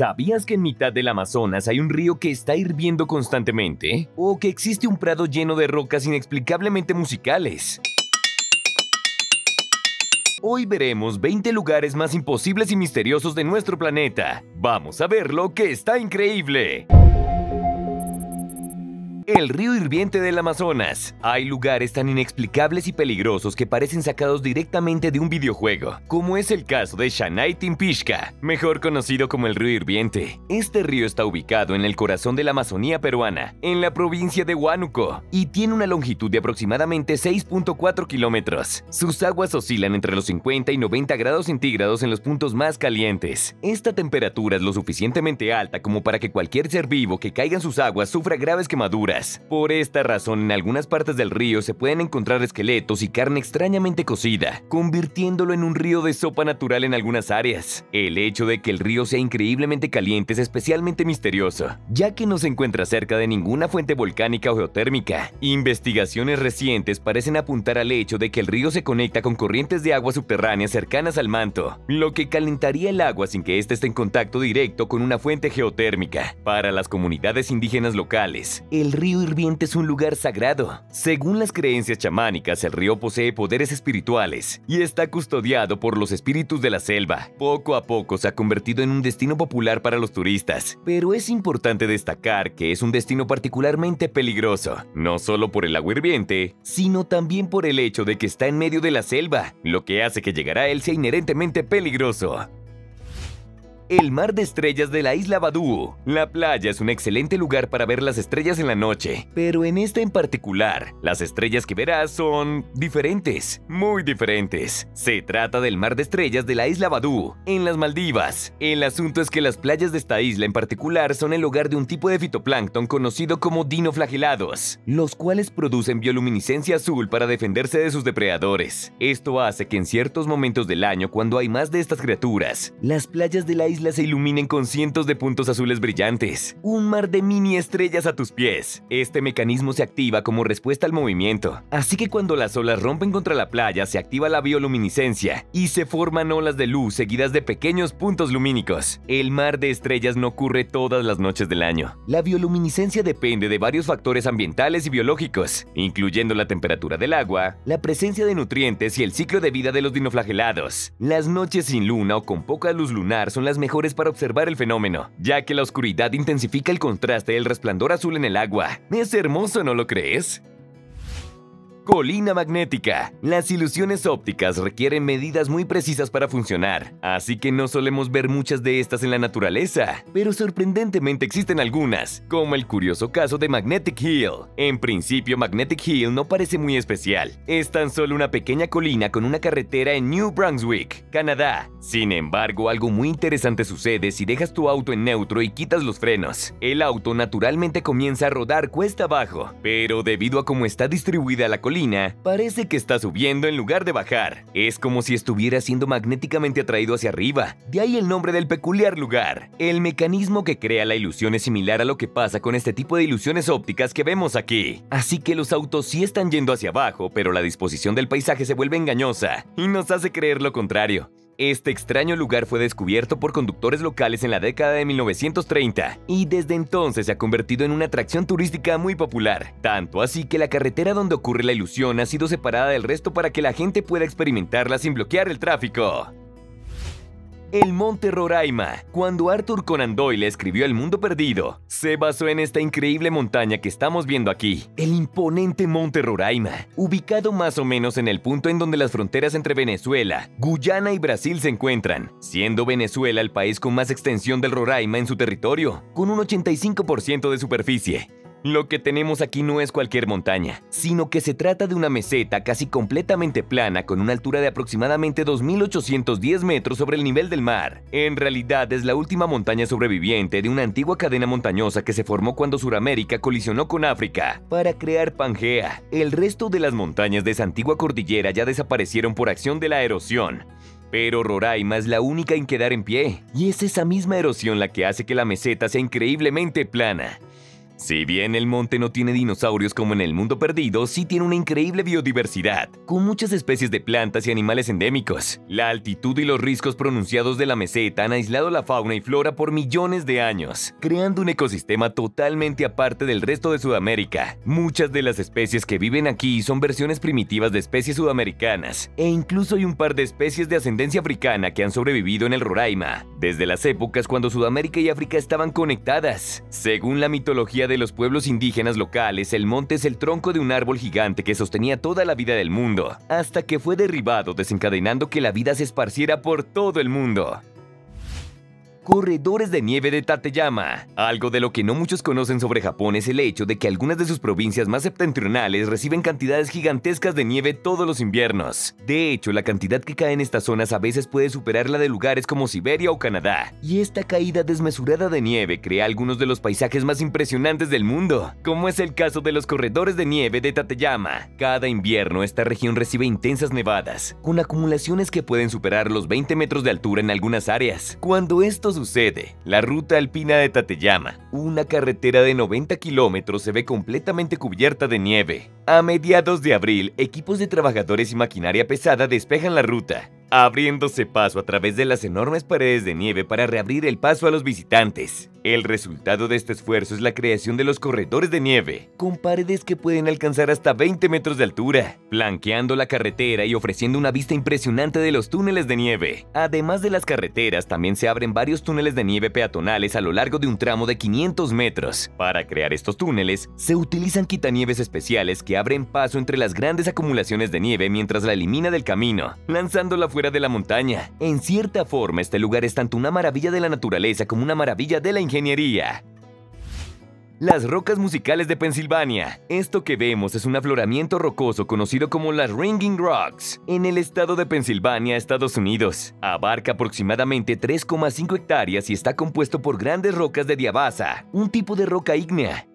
¿Sabías que en mitad del Amazonas hay un río que está hirviendo constantemente? ¿O que existe un prado lleno de rocas inexplicablemente musicales? Hoy veremos 20 lugares más imposibles y misteriosos de nuestro planeta. Vamos a verlo que está increíble. El río hirviente del Amazonas. Hay lugares tan inexplicables y peligrosos que parecen sacados directamente de un videojuego, como es el caso de Shanay Timpishka, mejor conocido como el río hirviente. Este río está ubicado en el corazón de la Amazonía peruana, en la provincia de Huánuco, y tiene una longitud de aproximadamente 6.4 kilómetros. Sus aguas oscilan entre los 50 y 90 grados centígrados en los puntos más calientes. Esta temperatura es lo suficientemente alta como para que cualquier ser vivo que caiga en sus aguas sufra graves quemaduras por esta razón, en algunas partes del río se pueden encontrar esqueletos y carne extrañamente cocida, convirtiéndolo en un río de sopa natural en algunas áreas. El hecho de que el río sea increíblemente caliente es especialmente misterioso, ya que no se encuentra cerca de ninguna fuente volcánica o geotérmica. Investigaciones recientes parecen apuntar al hecho de que el río se conecta con corrientes de agua subterráneas cercanas al manto, lo que calentaría el agua sin que éste esté en contacto directo con una fuente geotérmica. Para las comunidades indígenas locales, el río río hirviente es un lugar sagrado. Según las creencias chamánicas, el río posee poderes espirituales y está custodiado por los espíritus de la selva. Poco a poco se ha convertido en un destino popular para los turistas, pero es importante destacar que es un destino particularmente peligroso, no solo por el agua hirviente, sino también por el hecho de que está en medio de la selva, lo que hace que llegar a él sea inherentemente peligroso. El mar de estrellas de la isla Badu. La playa es un excelente lugar para ver las estrellas en la noche, pero en esta en particular, las estrellas que verás son diferentes, muy diferentes. Se trata del mar de estrellas de la isla Badu, en las Maldivas. El asunto es que las playas de esta isla en particular son el hogar de un tipo de fitoplancton conocido como dinoflagelados, los cuales producen bioluminiscencia azul para defenderse de sus depredadores. Esto hace que en ciertos momentos del año, cuando hay más de estas criaturas, las playas de la isla se iluminen con cientos de puntos azules brillantes. Un mar de mini estrellas a tus pies. Este mecanismo se activa como respuesta al movimiento. Así que cuando las olas rompen contra la playa se activa la bioluminiscencia y se forman olas de luz seguidas de pequeños puntos lumínicos. El mar de estrellas no ocurre todas las noches del año. La bioluminiscencia depende de varios factores ambientales y biológicos, incluyendo la temperatura del agua, la presencia de nutrientes y el ciclo de vida de los dinoflagelados. Las noches sin luna o con poca luz lunar son las mejores mejores para observar el fenómeno, ya que la oscuridad intensifica el contraste del resplandor azul en el agua. ¿Es hermoso, no lo crees? Colina magnética. Las ilusiones ópticas requieren medidas muy precisas para funcionar, así que no solemos ver muchas de estas en la naturaleza, pero sorprendentemente existen algunas, como el curioso caso de Magnetic Hill. En principio, Magnetic Hill no parece muy especial, es tan solo una pequeña colina con una carretera en New Brunswick, Canadá. Sin embargo, algo muy interesante sucede si dejas tu auto en neutro y quitas los frenos. El auto naturalmente comienza a rodar cuesta abajo, pero debido a cómo está distribuida la colina, parece que está subiendo en lugar de bajar. Es como si estuviera siendo magnéticamente atraído hacia arriba. De ahí el nombre del peculiar lugar. El mecanismo que crea la ilusión es similar a lo que pasa con este tipo de ilusiones ópticas que vemos aquí. Así que los autos sí están yendo hacia abajo, pero la disposición del paisaje se vuelve engañosa y nos hace creer lo contrario. Este extraño lugar fue descubierto por conductores locales en la década de 1930 y desde entonces se ha convertido en una atracción turística muy popular, tanto así que la carretera donde ocurre la ilusión ha sido separada del resto para que la gente pueda experimentarla sin bloquear el tráfico. El Monte Roraima. Cuando Arthur Conan Doyle escribió El Mundo Perdido, se basó en esta increíble montaña que estamos viendo aquí, el imponente Monte Roraima, ubicado más o menos en el punto en donde las fronteras entre Venezuela, Guyana y Brasil se encuentran, siendo Venezuela el país con más extensión del Roraima en su territorio, con un 85% de superficie. Lo que tenemos aquí no es cualquier montaña, sino que se trata de una meseta casi completamente plana con una altura de aproximadamente 2.810 metros sobre el nivel del mar. En realidad es la última montaña sobreviviente de una antigua cadena montañosa que se formó cuando Sudamérica colisionó con África para crear Pangea. El resto de las montañas de esa antigua cordillera ya desaparecieron por acción de la erosión. Pero Roraima es la única en quedar en pie, y es esa misma erosión la que hace que la meseta sea increíblemente plana. Si bien el monte no tiene dinosaurios como en el mundo perdido, sí tiene una increíble biodiversidad, con muchas especies de plantas y animales endémicos. La altitud y los riscos pronunciados de la meseta han aislado la fauna y flora por millones de años, creando un ecosistema totalmente aparte del resto de Sudamérica. Muchas de las especies que viven aquí son versiones primitivas de especies sudamericanas, e incluso hay un par de especies de ascendencia africana que han sobrevivido en el Roraima, desde las épocas cuando Sudamérica y África estaban conectadas. Según la mitología de los pueblos indígenas locales, el monte es el tronco de un árbol gigante que sostenía toda la vida del mundo, hasta que fue derribado desencadenando que la vida se esparciera por todo el mundo corredores de nieve de Tateyama. Algo de lo que no muchos conocen sobre Japón es el hecho de que algunas de sus provincias más septentrionales reciben cantidades gigantescas de nieve todos los inviernos. De hecho, la cantidad que cae en estas zonas a veces puede superar la de lugares como Siberia o Canadá. Y esta caída desmesurada de nieve crea algunos de los paisajes más impresionantes del mundo, como es el caso de los corredores de nieve de Tateyama. Cada invierno esta región recibe intensas nevadas, con acumulaciones que pueden superar los 20 metros de altura en algunas áreas. Cuando sucede? La ruta alpina de Tateyama, una carretera de 90 kilómetros, se ve completamente cubierta de nieve. A mediados de abril, equipos de trabajadores y maquinaria pesada despejan la ruta, abriéndose paso a través de las enormes paredes de nieve para reabrir el paso a los visitantes. El resultado de este esfuerzo es la creación de los corredores de nieve, con paredes que pueden alcanzar hasta 20 metros de altura, blanqueando la carretera y ofreciendo una vista impresionante de los túneles de nieve. Además de las carreteras, también se abren varios túneles de nieve peatonales a lo largo de un tramo de 500 metros. Para crear estos túneles, se utilizan quitanieves especiales que abren paso entre las grandes acumulaciones de nieve mientras la elimina del camino, lanzándola fuera de la montaña. En cierta forma, este lugar es tanto una maravilla de la naturaleza como una maravilla de la ingeniería. Las rocas musicales de Pensilvania. Esto que vemos es un afloramiento rocoso conocido como las Ringing Rocks, en el estado de Pensilvania, Estados Unidos. Abarca aproximadamente 3,5 hectáreas y está compuesto por grandes rocas de diabasa, un tipo de roca ígnea,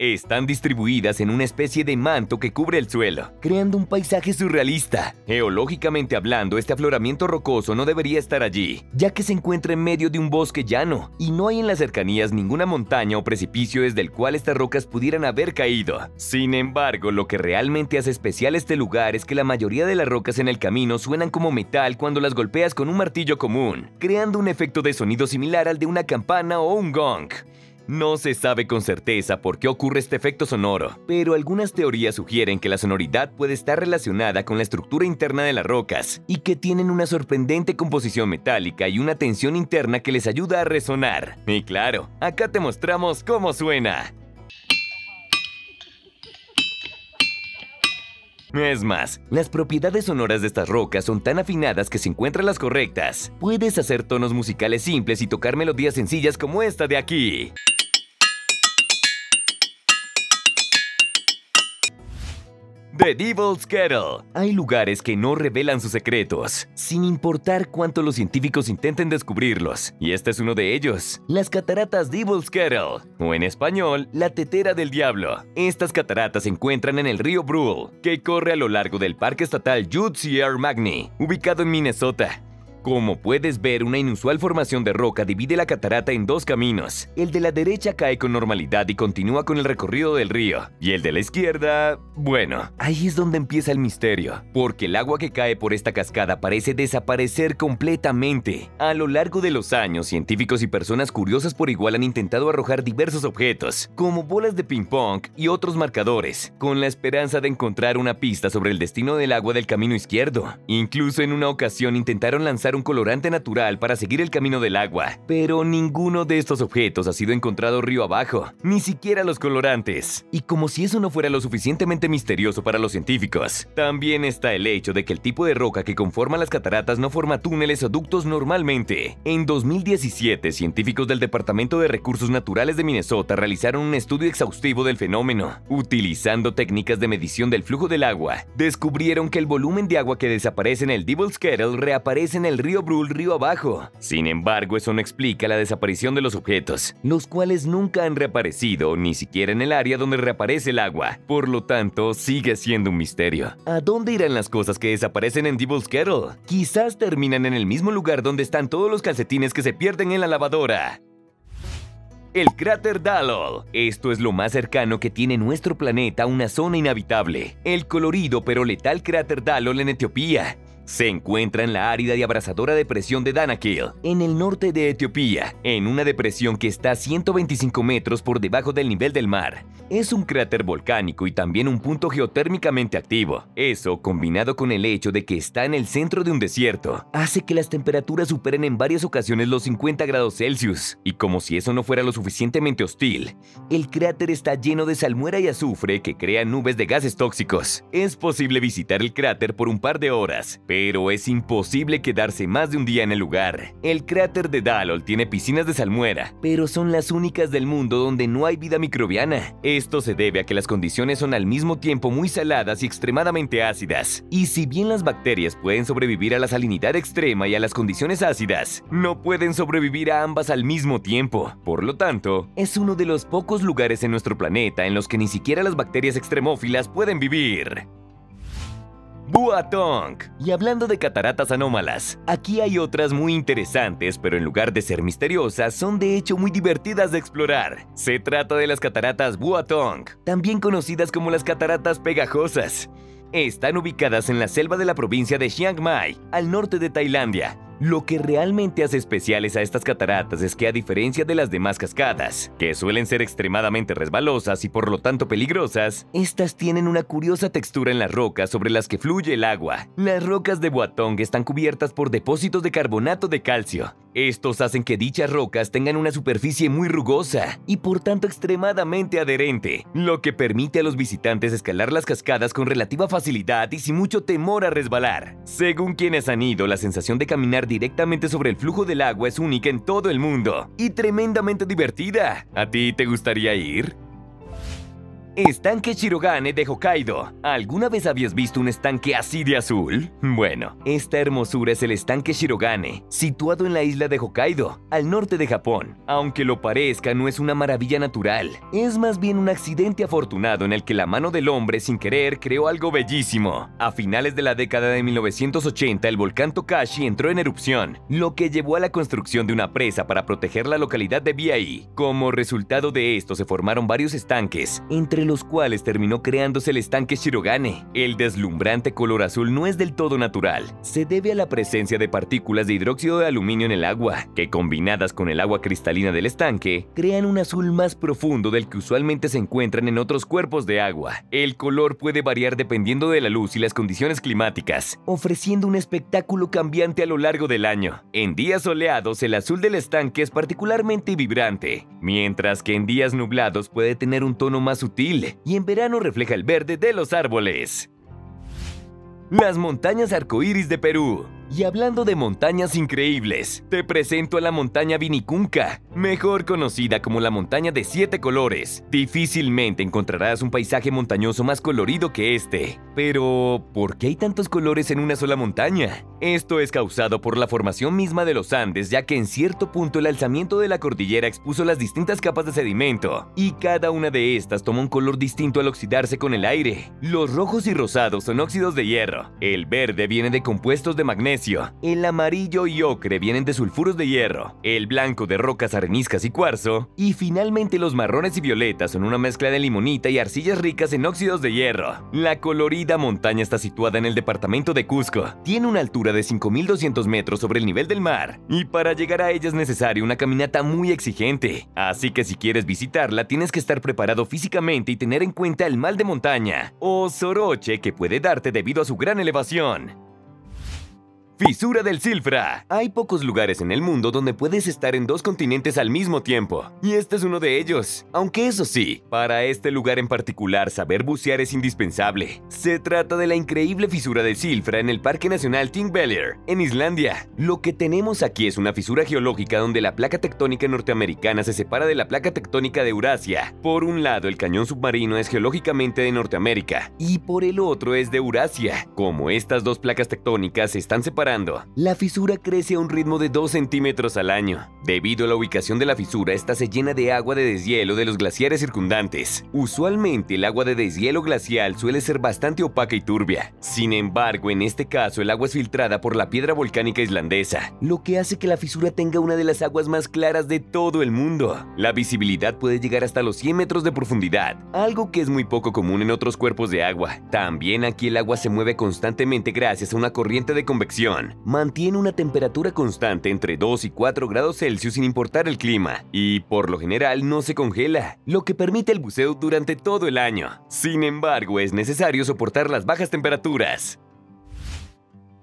están distribuidas en una especie de manto que cubre el suelo, creando un paisaje surrealista. Geológicamente hablando, este afloramiento rocoso no debería estar allí, ya que se encuentra en medio de un bosque llano, y no hay en las cercanías ninguna montaña o precipicio desde el cual estas rocas pudieran haber caído. Sin embargo, lo que realmente hace especial este lugar es que la mayoría de las rocas en el camino suenan como metal cuando las golpeas con un martillo común, creando un efecto de sonido similar al de una campana o un gong. No se sabe con certeza por qué ocurre este efecto sonoro, pero algunas teorías sugieren que la sonoridad puede estar relacionada con la estructura interna de las rocas y que tienen una sorprendente composición metálica y una tensión interna que les ayuda a resonar. Y claro, acá te mostramos cómo suena. Es más, las propiedades sonoras de estas rocas son tan afinadas que se encuentran las correctas. Puedes hacer tonos musicales simples y tocar melodías sencillas como esta de aquí. The Devil's Kettle. Hay lugares que no revelan sus secretos, sin importar cuánto los científicos intenten descubrirlos, y este es uno de ellos, las cataratas Devil's Kettle, o en español, la tetera del diablo. Estas cataratas se encuentran en el río Brule, que corre a lo largo del Parque Estatal Air Magni, ubicado en Minnesota. Como puedes ver, una inusual formación de roca divide la catarata en dos caminos. El de la derecha cae con normalidad y continúa con el recorrido del río. Y el de la izquierda... Bueno, ahí es donde empieza el misterio, porque el agua que cae por esta cascada parece desaparecer completamente. A lo largo de los años, científicos y personas curiosas por igual han intentado arrojar diversos objetos, como bolas de ping-pong y otros marcadores, con la esperanza de encontrar una pista sobre el destino del agua del camino izquierdo. Incluso en una ocasión intentaron lanzar un colorante natural para seguir el camino del agua, pero ninguno de estos objetos ha sido encontrado río abajo, ni siquiera los colorantes. Y como si eso no fuera lo suficientemente misterioso para los científicos, también está el hecho de que el tipo de roca que conforma las cataratas no forma túneles o ductos normalmente. En 2017, científicos del Departamento de Recursos Naturales de Minnesota realizaron un estudio exhaustivo del fenómeno. Utilizando técnicas de medición del flujo del agua, descubrieron que el volumen de agua que desaparece en el Devil's Kettle reaparece en el río Brul río abajo. Sin embargo, eso no explica la desaparición de los objetos, los cuales nunca han reaparecido ni siquiera en el área donde reaparece el agua. Por lo tanto, sigue siendo un misterio. ¿A dónde irán las cosas que desaparecen en Devil's Kettle? Quizás terminan en el mismo lugar donde están todos los calcetines que se pierden en la lavadora. El cráter Dallol. Esto es lo más cercano que tiene nuestro planeta a una zona inhabitable. El colorido pero letal cráter Dallol en Etiopía. Se encuentra en la árida y abrasadora depresión de Danakil, en el norte de Etiopía, en una depresión que está a 125 metros por debajo del nivel del mar. Es un cráter volcánico y también un punto geotérmicamente activo. Eso, combinado con el hecho de que está en el centro de un desierto, hace que las temperaturas superen en varias ocasiones los 50 grados Celsius. Y como si eso no fuera lo suficientemente hostil, el cráter está lleno de salmuera y azufre que crean nubes de gases tóxicos. Es posible visitar el cráter por un par de horas, pero es imposible quedarse más de un día en el lugar. El cráter de Dallol tiene piscinas de salmuera, pero son las únicas del mundo donde no hay vida microbiana. Esto se debe a que las condiciones son al mismo tiempo muy saladas y extremadamente ácidas. Y si bien las bacterias pueden sobrevivir a la salinidad extrema y a las condiciones ácidas, no pueden sobrevivir a ambas al mismo tiempo. Por lo tanto, es uno de los pocos lugares en nuestro planeta en los que ni siquiera las bacterias extremófilas pueden vivir. Buatong. Y hablando de cataratas anómalas, aquí hay otras muy interesantes, pero en lugar de ser misteriosas, son de hecho muy divertidas de explorar. Se trata de las cataratas Buatong, también conocidas como las cataratas pegajosas. Están ubicadas en la selva de la provincia de Chiang Mai, al norte de Tailandia, lo que realmente hace especiales a estas cataratas es que a diferencia de las demás cascadas, que suelen ser extremadamente resbalosas y por lo tanto peligrosas, estas tienen una curiosa textura en las rocas sobre las que fluye el agua. Las rocas de Boatong están cubiertas por depósitos de carbonato de calcio. Estos hacen que dichas rocas tengan una superficie muy rugosa y por tanto extremadamente adherente, lo que permite a los visitantes escalar las cascadas con relativa facilidad y sin mucho temor a resbalar. Según quienes han ido, la sensación de caminar directamente sobre el flujo del agua es única en todo el mundo y tremendamente divertida. ¿A ti te gustaría ir? Estanque Shirogane de Hokkaido. ¿Alguna vez habías visto un estanque así de azul? Bueno, esta hermosura es el estanque Shirogane, situado en la isla de Hokkaido, al norte de Japón. Aunque lo parezca, no es una maravilla natural. Es más bien un accidente afortunado en el que la mano del hombre sin querer creó algo bellísimo. A finales de la década de 1980, el volcán Tokashi entró en erupción, lo que llevó a la construcción de una presa para proteger la localidad de Biai. Como resultado de esto se formaron varios estanques, entre los cuales terminó creándose el estanque Shirogane. El deslumbrante color azul no es del todo natural, se debe a la presencia de partículas de hidróxido de aluminio en el agua, que combinadas con el agua cristalina del estanque, crean un azul más profundo del que usualmente se encuentran en otros cuerpos de agua. El color puede variar dependiendo de la luz y las condiciones climáticas, ofreciendo un espectáculo cambiante a lo largo del año. En días soleados, el azul del estanque es particularmente vibrante, mientras que en días nublados puede tener un tono más sutil y en verano refleja el verde de los árboles. Las montañas arcoíris de Perú. Y hablando de montañas increíbles, te presento a la montaña Vinicunca, mejor conocida como la montaña de siete colores. Difícilmente encontrarás un paisaje montañoso más colorido que este. Pero, ¿por qué hay tantos colores en una sola montaña? Esto es causado por la formación misma de los Andes, ya que en cierto punto el alzamiento de la cordillera expuso las distintas capas de sedimento, y cada una de estas toma un color distinto al oxidarse con el aire. Los rojos y rosados son óxidos de hierro, el verde viene de compuestos de el amarillo y ocre vienen de sulfuros de hierro, el blanco de rocas areniscas y cuarzo, y finalmente los marrones y violetas son una mezcla de limonita y arcillas ricas en óxidos de hierro. La colorida montaña está situada en el departamento de Cusco. Tiene una altura de 5.200 metros sobre el nivel del mar, y para llegar a ella es necesaria una caminata muy exigente. Así que si quieres visitarla tienes que estar preparado físicamente y tener en cuenta el mal de montaña, o soroche que puede darte debido a su gran elevación. Fisura del Silfra. Hay pocos lugares en el mundo donde puedes estar en dos continentes al mismo tiempo, y este es uno de ellos. Aunque eso sí, para este lugar en particular saber bucear es indispensable. Se trata de la increíble fisura del Silfra en el Parque Nacional Thingvellir, en Islandia. Lo que tenemos aquí es una fisura geológica donde la placa tectónica norteamericana se separa de la placa tectónica de Eurasia. Por un lado, el cañón submarino es geológicamente de Norteamérica, y por el otro es de Eurasia. Como estas dos placas tectónicas están separadas La fisura crece a un ritmo de 2 centímetros al año. Debido a la ubicación de la fisura, esta se llena de agua de deshielo de los glaciares circundantes. Usualmente el agua de deshielo glacial suele ser bastante opaca y turbia. Sin embargo, en este caso el agua es filtrada por la piedra volcánica islandesa, lo que hace que la fisura tenga una de las aguas más claras de todo el mundo. La visibilidad puede llegar hasta los 100 metros de profundidad, algo que es muy poco común en otros cuerpos de agua. También aquí el agua se mueve constantemente gracias a una corriente de convección. Mantiene una temperatura constante entre 2 y 4 grados Celsius sin importar el clima, y por lo general no se congela, lo que permite el buceo durante todo el año. Sin embargo, es necesario soportar las bajas temperaturas.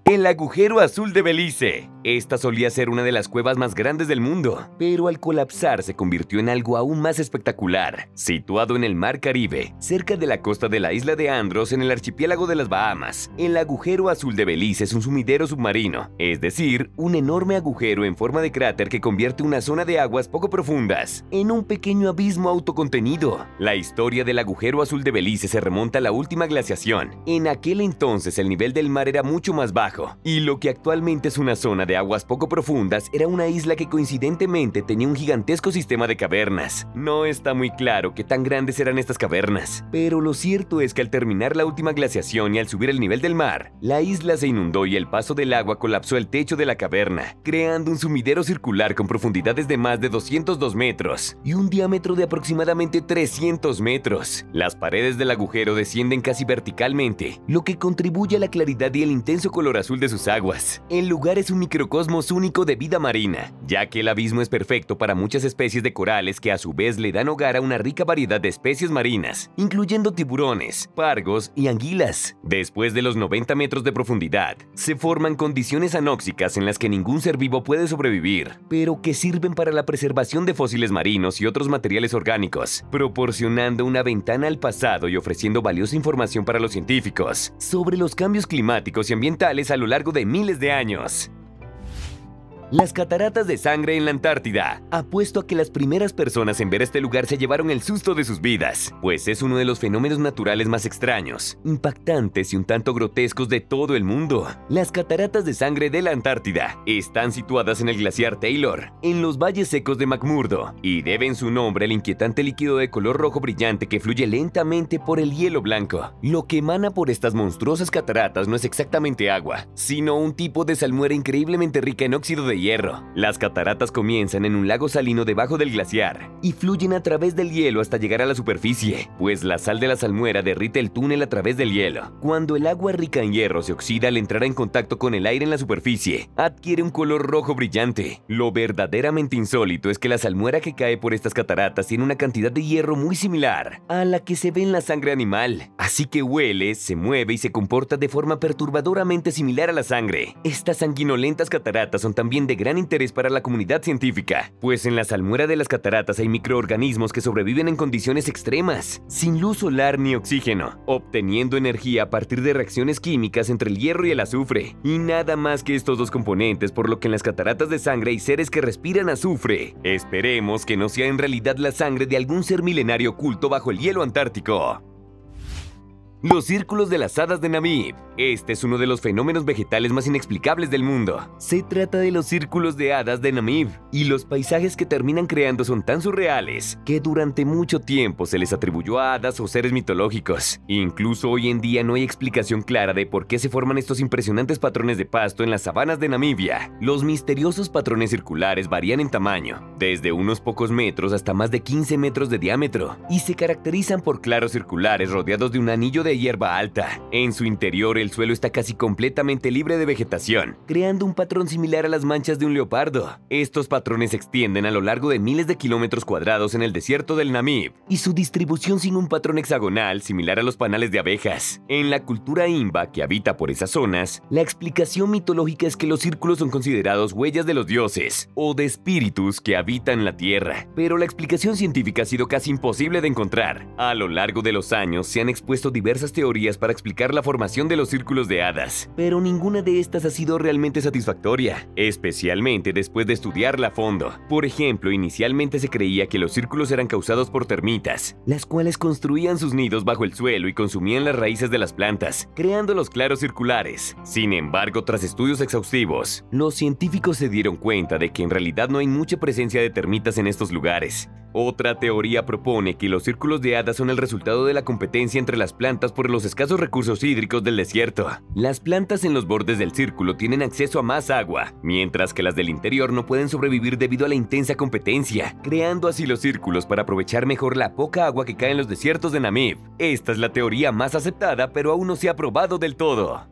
El agujero azul de Belice. Esta solía ser una de las cuevas más grandes del mundo, pero al colapsar se convirtió en algo aún más espectacular. Situado en el Mar Caribe, cerca de la costa de la isla de Andros en el archipiélago de las Bahamas, el agujero azul de Belice es un sumidero submarino, es decir, un enorme agujero en forma de cráter que convierte una zona de aguas poco profundas en un pequeño abismo autocontenido. La historia del agujero azul de Belice se remonta a la última glaciación. En aquel entonces el nivel del mar era mucho más bajo y lo que actualmente es una zona de aguas poco profundas era una isla que coincidentemente tenía un gigantesco sistema de cavernas. No está muy claro qué tan grandes eran estas cavernas, pero lo cierto es que al terminar la última glaciación y al subir el nivel del mar, la isla se inundó y el paso del agua colapsó el techo de la caverna, creando un sumidero circular con profundidades de más de 202 metros y un diámetro de aproximadamente 300 metros. Las paredes del agujero descienden casi verticalmente, lo que contribuye a la claridad y el intenso color azul de sus aguas. El lugar es un microcosmos único de vida marina, ya que el abismo es perfecto para muchas especies de corales que a su vez le dan hogar a una rica variedad de especies marinas, incluyendo tiburones, pargos y anguilas. Después de los 90 metros de profundidad, se forman condiciones anóxicas en las que ningún ser vivo puede sobrevivir, pero que sirven para la preservación de fósiles marinos y otros materiales orgánicos, proporcionando una ventana al pasado y ofreciendo valiosa información para los científicos sobre los cambios climáticos y ambientales a lo largo de miles de años. Las cataratas de sangre en la Antártida. Apuesto a que las primeras personas en ver este lugar se llevaron el susto de sus vidas, pues es uno de los fenómenos naturales más extraños, impactantes y un tanto grotescos de todo el mundo. Las cataratas de sangre de la Antártida están situadas en el glaciar Taylor, en los valles secos de McMurdo, y deben su nombre al inquietante líquido de color rojo brillante que fluye lentamente por el hielo blanco. Lo que emana por estas monstruosas cataratas no es exactamente agua, sino un tipo de salmuera increíblemente rica en óxido de hierro. Las cataratas comienzan en un lago salino debajo del glaciar y fluyen a través del hielo hasta llegar a la superficie, pues la sal de la salmuera derrite el túnel a través del hielo. Cuando el agua rica en hierro se oxida al entrar en contacto con el aire en la superficie, adquiere un color rojo brillante. Lo verdaderamente insólito es que la salmuera que cae por estas cataratas tiene una cantidad de hierro muy similar a la que se ve en la sangre animal, así que huele, se mueve y se comporta de forma perturbadoramente similar a la sangre. Estas sanguinolentas cataratas son también de gran interés para la comunidad científica, pues en la salmuera de las cataratas hay microorganismos que sobreviven en condiciones extremas, sin luz solar ni oxígeno, obteniendo energía a partir de reacciones químicas entre el hierro y el azufre, y nada más que estos dos componentes, por lo que en las cataratas de sangre hay seres que respiran azufre. Esperemos que no sea en realidad la sangre de algún ser milenario oculto bajo el hielo antártico. Los círculos de las hadas de Namib. Este es uno de los fenómenos vegetales más inexplicables del mundo. Se trata de los círculos de hadas de Namib, y los paisajes que terminan creando son tan surreales que durante mucho tiempo se les atribuyó a hadas o seres mitológicos. Incluso hoy en día no hay explicación clara de por qué se forman estos impresionantes patrones de pasto en las sabanas de Namibia. Los misteriosos patrones circulares varían en tamaño, desde unos pocos metros hasta más de 15 metros de diámetro, y se caracterizan por claros circulares rodeados de un anillo de hierba alta. En su interior el suelo está casi completamente libre de vegetación, creando un patrón similar a las manchas de un leopardo. Estos patrones se extienden a lo largo de miles de kilómetros cuadrados en el desierto del Namib, y su distribución sin un patrón hexagonal similar a los panales de abejas. En la cultura imba que habita por esas zonas, la explicación mitológica es que los círculos son considerados huellas de los dioses o de espíritus que habitan la tierra, pero la explicación científica ha sido casi imposible de encontrar. A lo largo de los años se han expuesto diversos diversas teorías para explicar la formación de los círculos de hadas, pero ninguna de estas ha sido realmente satisfactoria, especialmente después de estudiarla a fondo. Por ejemplo, inicialmente se creía que los círculos eran causados por termitas, las cuales construían sus nidos bajo el suelo y consumían las raíces de las plantas, creando los claros circulares. Sin embargo, tras estudios exhaustivos, los científicos se dieron cuenta de que en realidad no hay mucha presencia de termitas en estos lugares. Otra teoría propone que los círculos de hadas son el resultado de la competencia entre las plantas por los escasos recursos hídricos del desierto. Las plantas en los bordes del círculo tienen acceso a más agua, mientras que las del interior no pueden sobrevivir debido a la intensa competencia, creando así los círculos para aprovechar mejor la poca agua que cae en los desiertos de Namib. Esta es la teoría más aceptada, pero aún no se ha probado del todo.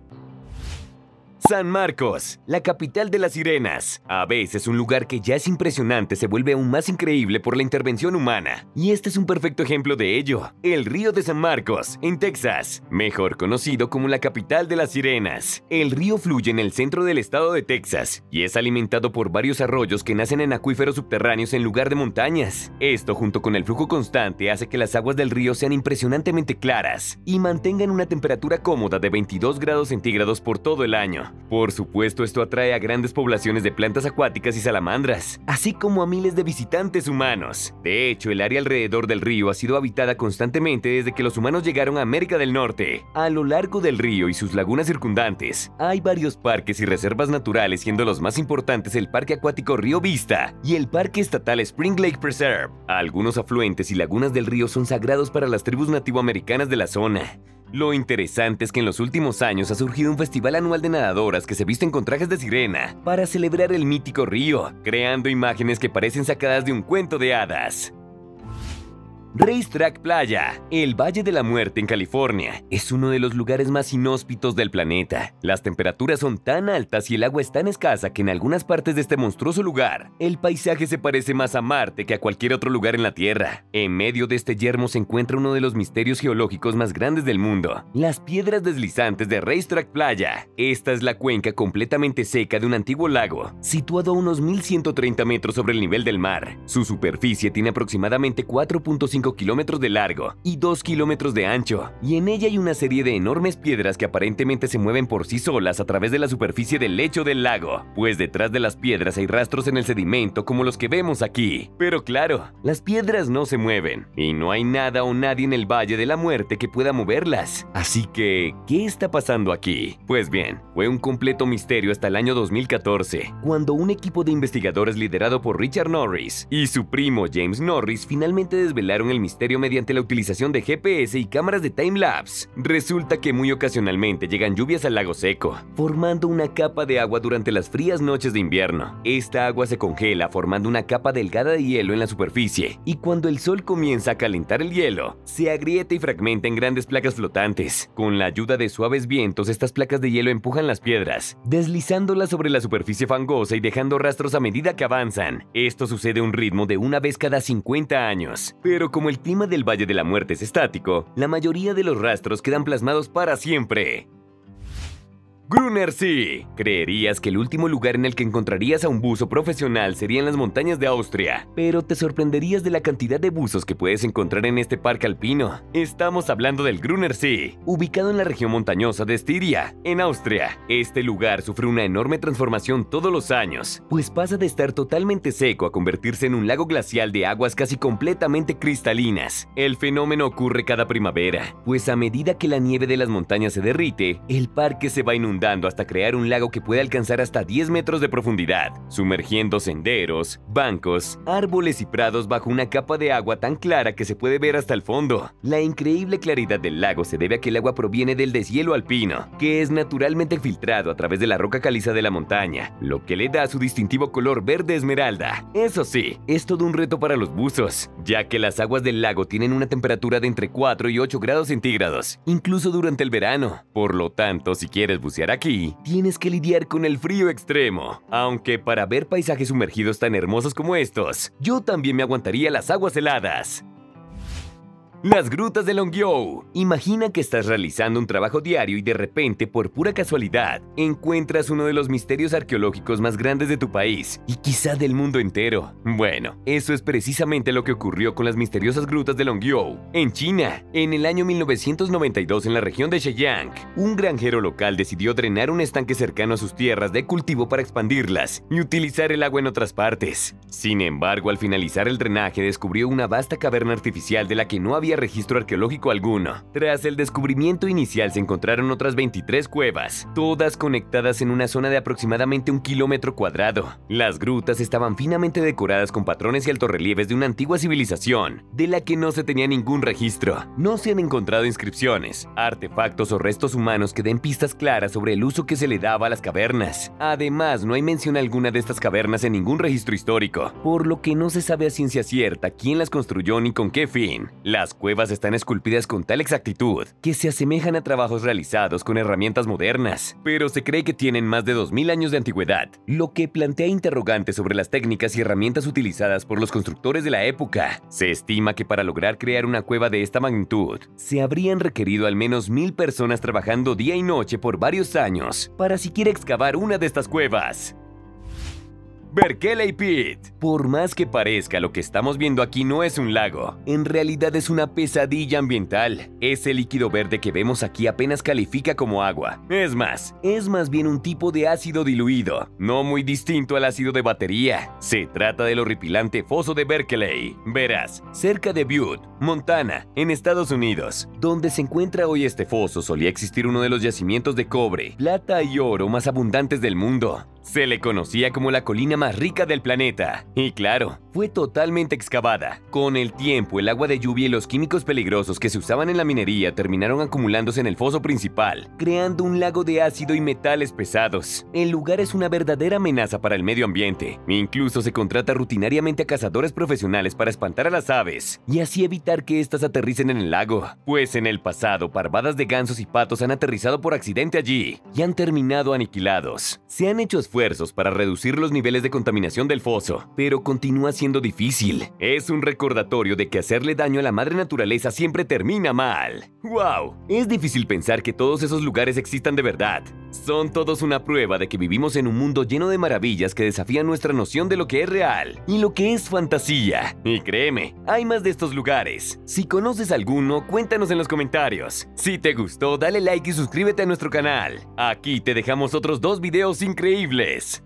San Marcos, la capital de las sirenas. A veces un lugar que ya es impresionante se vuelve aún más increíble por la intervención humana. Y este es un perfecto ejemplo de ello. El río de San Marcos, en Texas, mejor conocido como la capital de las sirenas. El río fluye en el centro del estado de Texas y es alimentado por varios arroyos que nacen en acuíferos subterráneos en lugar de montañas. Esto junto con el flujo constante hace que las aguas del río sean impresionantemente claras y mantengan una temperatura cómoda de 22 grados centígrados por todo el año. Por supuesto, esto atrae a grandes poblaciones de plantas acuáticas y salamandras, así como a miles de visitantes humanos. De hecho, el área alrededor del río ha sido habitada constantemente desde que los humanos llegaron a América del Norte. A lo largo del río y sus lagunas circundantes, hay varios parques y reservas naturales, siendo los más importantes el Parque Acuático Río Vista y el Parque Estatal Spring Lake Preserve. Algunos afluentes y lagunas del río son sagrados para las tribus nativoamericanas de la zona. Lo interesante es que en los últimos años ha surgido un festival anual de nadadoras que se visten con trajes de sirena para celebrar el mítico río, creando imágenes que parecen sacadas de un cuento de hadas. Racetrack Playa, el Valle de la Muerte en California, es uno de los lugares más inhóspitos del planeta. Las temperaturas son tan altas y el agua es tan escasa que en algunas partes de este monstruoso lugar, el paisaje se parece más a Marte que a cualquier otro lugar en la Tierra. En medio de este yermo se encuentra uno de los misterios geológicos más grandes del mundo, las piedras deslizantes de Racetrack Playa. Esta es la cuenca completamente seca de un antiguo lago, situado a unos 1130 metros sobre el nivel del mar. Su superficie tiene aproximadamente 4.5 kilómetros de largo y 2 kilómetros de ancho, y en ella hay una serie de enormes piedras que aparentemente se mueven por sí solas a través de la superficie del lecho del lago, pues detrás de las piedras hay rastros en el sedimento como los que vemos aquí. Pero claro, las piedras no se mueven, y no hay nada o nadie en el Valle de la Muerte que pueda moverlas. Así que, ¿qué está pasando aquí? Pues bien, fue un completo misterio hasta el año 2014, cuando un equipo de investigadores liderado por Richard Norris y su primo James Norris finalmente desvelaron el misterio mediante la utilización de GPS y cámaras de time-lapse. Resulta que muy ocasionalmente llegan lluvias al lago seco, formando una capa de agua durante las frías noches de invierno. Esta agua se congela formando una capa delgada de hielo en la superficie, y cuando el sol comienza a calentar el hielo, se agrieta y fragmenta en grandes placas flotantes. Con la ayuda de suaves vientos, estas placas de hielo empujan las piedras, deslizándolas sobre la superficie fangosa y dejando rastros a medida que avanzan. Esto sucede a un ritmo de una vez cada 50 años, pero como el clima del Valle de la Muerte es estático, la mayoría de los rastros quedan plasmados para siempre. Gruner. Creerías que el último lugar en el que encontrarías a un buzo profesional sería en las montañas de Austria, pero te sorprenderías de la cantidad de buzos que puedes encontrar en este parque alpino. Estamos hablando del Gruner Sea, ubicado en la región montañosa de Estiria, en Austria. Este lugar sufre una enorme transformación todos los años, pues pasa de estar totalmente seco a convertirse en un lago glacial de aguas casi completamente cristalinas. El fenómeno ocurre cada primavera, pues a medida que la nieve de las montañas se derrite, el parque se va inundando hasta crear un lago que puede alcanzar hasta 10 metros de profundidad, sumergiendo senderos, bancos, árboles y prados bajo una capa de agua tan clara que se puede ver hasta el fondo. La increíble claridad del lago se debe a que el agua proviene del deshielo alpino, que es naturalmente filtrado a través de la roca caliza de la montaña, lo que le da su distintivo color verde esmeralda. Eso sí, es todo un reto para los buzos, ya que las aguas del lago tienen una temperatura de entre 4 y 8 grados centígrados, incluso durante el verano. Por lo tanto, si quieres bucear aquí, tienes que lidiar con el frío extremo. Aunque para ver paisajes sumergidos tan hermosos como estos, yo también me aguantaría las aguas heladas. Las grutas de Longyou. Imagina que estás realizando un trabajo diario y de repente, por pura casualidad, encuentras uno de los misterios arqueológicos más grandes de tu país y quizá del mundo entero. Bueno, eso es precisamente lo que ocurrió con las misteriosas grutas de Longyou, en China. En el año 1992, en la región de Zhejiang, un granjero local decidió drenar un estanque cercano a sus tierras de cultivo para expandirlas y utilizar el agua en otras partes. Sin embargo, al finalizar el drenaje, descubrió una vasta caverna artificial de la que no había registro arqueológico alguno. Tras el descubrimiento inicial se encontraron otras 23 cuevas, todas conectadas en una zona de aproximadamente un kilómetro cuadrado. Las grutas estaban finamente decoradas con patrones y altorrelieves de una antigua civilización, de la que no se tenía ningún registro. No se han encontrado inscripciones, artefactos o restos humanos que den pistas claras sobre el uso que se le daba a las cavernas. Además, no hay mención alguna de estas cavernas en ningún registro histórico, por lo que no se sabe a ciencia cierta quién las construyó ni con qué fin. Las cuevas están esculpidas con tal exactitud que se asemejan a trabajos realizados con herramientas modernas, pero se cree que tienen más de 2000 años de antigüedad, lo que plantea interrogantes sobre las técnicas y herramientas utilizadas por los constructores de la época. Se estima que para lograr crear una cueva de esta magnitud, se habrían requerido al menos mil personas trabajando día y noche por varios años para siquiera excavar una de estas cuevas. Berkeley Pit. Por más que parezca, lo que estamos viendo aquí no es un lago. En realidad es una pesadilla ambiental. Ese líquido verde que vemos aquí apenas califica como agua. Es más, es más bien un tipo de ácido diluido, no muy distinto al ácido de batería. Se trata del horripilante foso de Berkeley. Verás, cerca de Butte, Montana, en Estados Unidos, donde se encuentra hoy este foso, solía existir uno de los yacimientos de cobre, plata y oro más abundantes del mundo. Se le conocía como la colina más rica del planeta. Y claro, fue totalmente excavada. Con el tiempo, el agua de lluvia y los químicos peligrosos que se usaban en la minería terminaron acumulándose en el foso principal, creando un lago de ácido y metales pesados. El lugar es una verdadera amenaza para el medio ambiente. Incluso se contrata rutinariamente a cazadores profesionales para espantar a las aves y así evitar que éstas aterricen en el lago. Pues en el pasado, parvadas de gansos y patos han aterrizado por accidente allí y han terminado aniquilados. Se han hecho para reducir los niveles de contaminación del foso, pero continúa siendo difícil. Es un recordatorio de que hacerle daño a la madre naturaleza siempre termina mal. ¡Wow! Es difícil pensar que todos esos lugares existan de verdad. Son todos una prueba de que vivimos en un mundo lleno de maravillas que desafían nuestra noción de lo que es real y lo que es fantasía. Y créeme, hay más de estos lugares. Si conoces alguno, cuéntanos en los comentarios. Si te gustó, dale like y suscríbete a nuestro canal. Aquí te dejamos otros dos videos increíbles. mujeres.